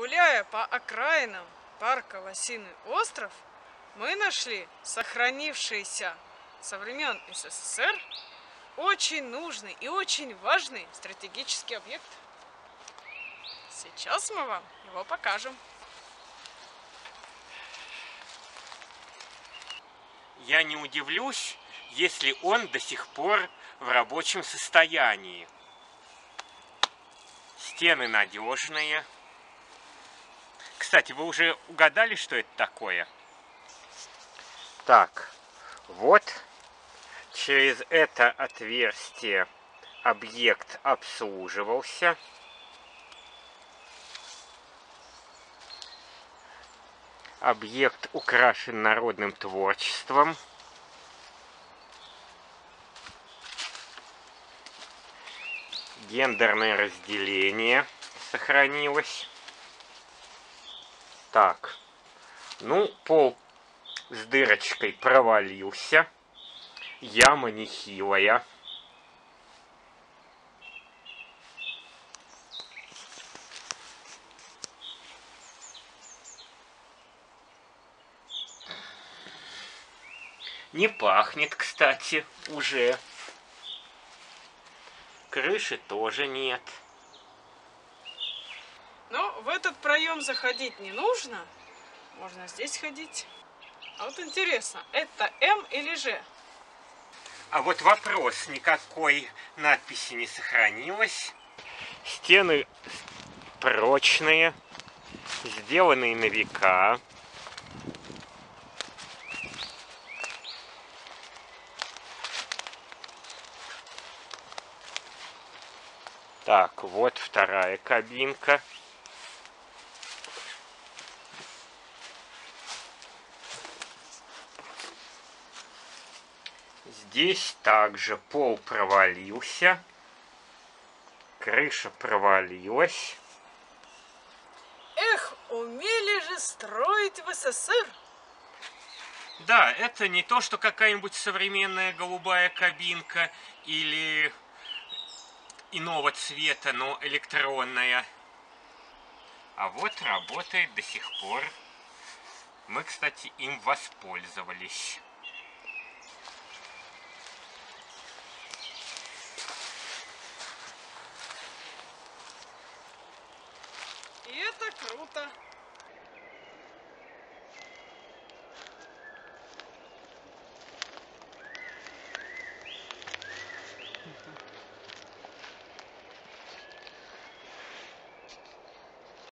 Гуляя по окраинам парка Лосиный остров, мы нашли сохранившийся со времен СССР очень нужный и очень важный стратегический объект. Сейчас мы вам его покажем. Я не удивлюсь, если он до сих пор в рабочем состоянии. Стены надежные. Кстати, вы уже угадали, что это такое? Так, вот через это отверстие объект обслуживался. Объект украшен народным творчеством. Гендерное разделение сохранилось. Так, ну, пол с дырочкой провалился. Яма нехилая. Не пахнет, кстати, уже. Крыши тоже нет. Этот проем заходить не нужно. Можно здесь ходить. А вот интересно, это М или Ж? А вот вопрос, никакой надписи не сохранилось. Стены прочные, сделанные на века. Так, вот вторая кабинка. Здесь также пол провалился. Крыша провалилась. Эх, умели же строить в СССР. Да, это не то, что какая-нибудь современная голубая кабинка или иного цвета, но электронная. А вот работает до сих пор. Мы, кстати, им воспользовались. И это круто.